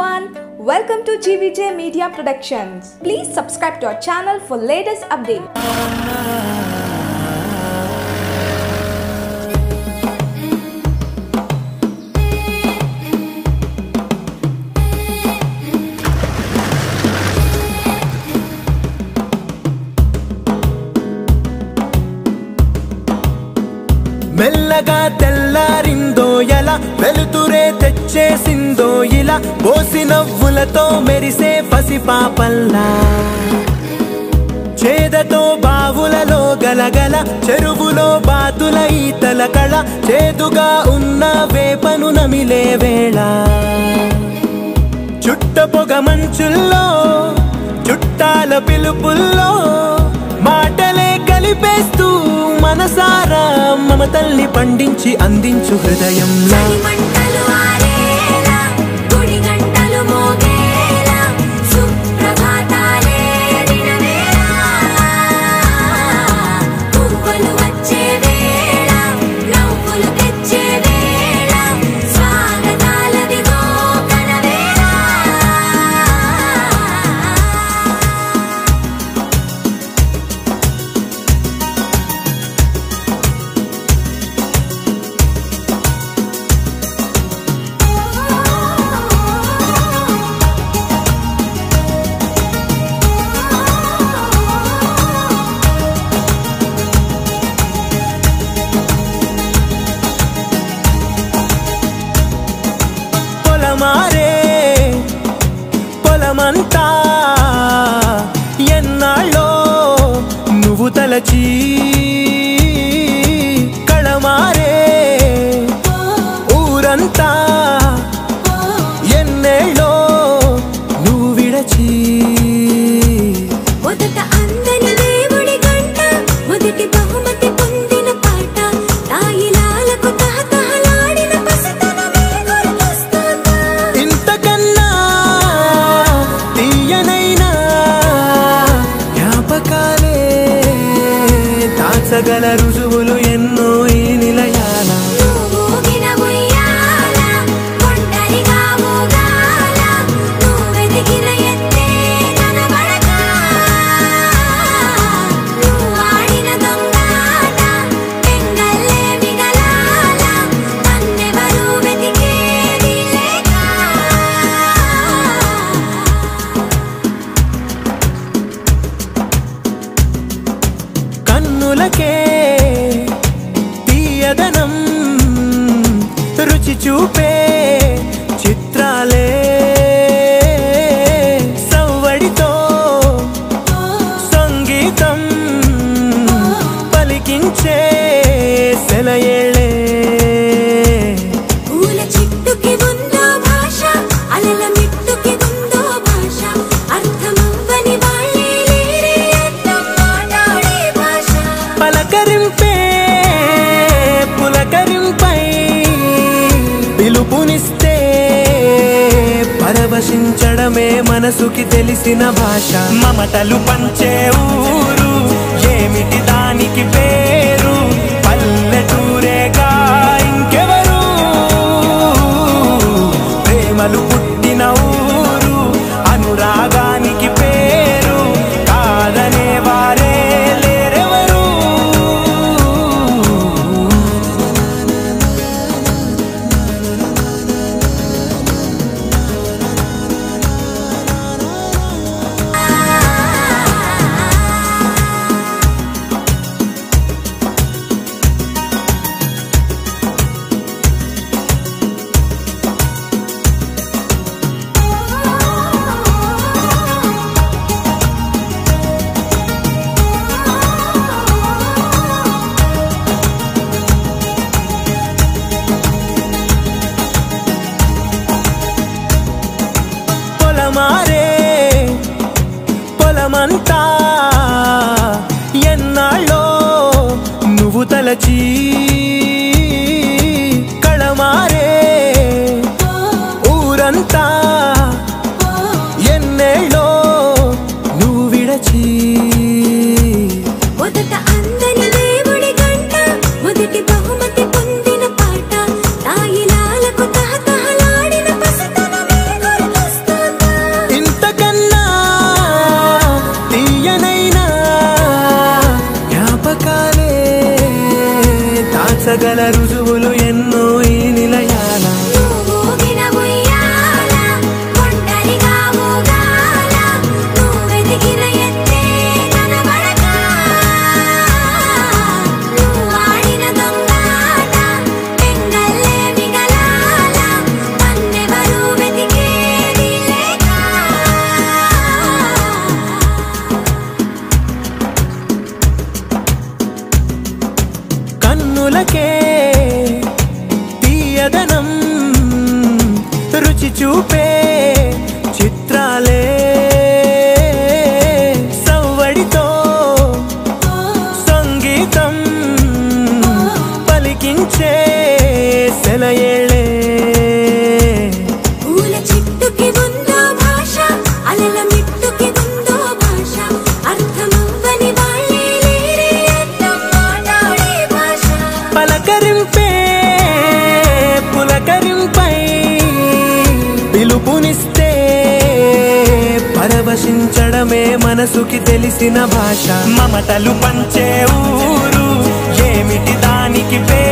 everyone. Welcome to GVJ Media Productions. Please subscribe to our channel for latest updates. மெல்லகாத்த ఇలా నవ్వులతో మెరిసే పసిపాపల్లా చేదతో బావులలో గలగల చెరువులో బాతుల ఈతల కళ చేదుగా ఉన్న వేపను నమిలే వేళ. చుట్ట పొగ మంచుల్లో చుట్టాల పిలుపుల్లో మాటలే కలిపేస్తూ మనసారా మమతల్ని పండించి అందించు హృదయంలో. నువ్వు తలచి కళమారే ఊరంతా ఎన్నేళ్ళో నువ్వు విడచి സകല രുചി te beijo. భాషించడమే మనసుకి తెలిసిన భాష. మమతలు పంచే ఊరు ఏమిటి దానికి పేరు? పల్లెటూరేగా ఇంకెవరు? ప్రేమలు పుట్టిన ఊరు అనురాగా నువ్వు चुपे పరవశించడమే మనసుకి తెలిసిన భాష. మమతలు పంచే ఊరు ఏమిటి దానికి పే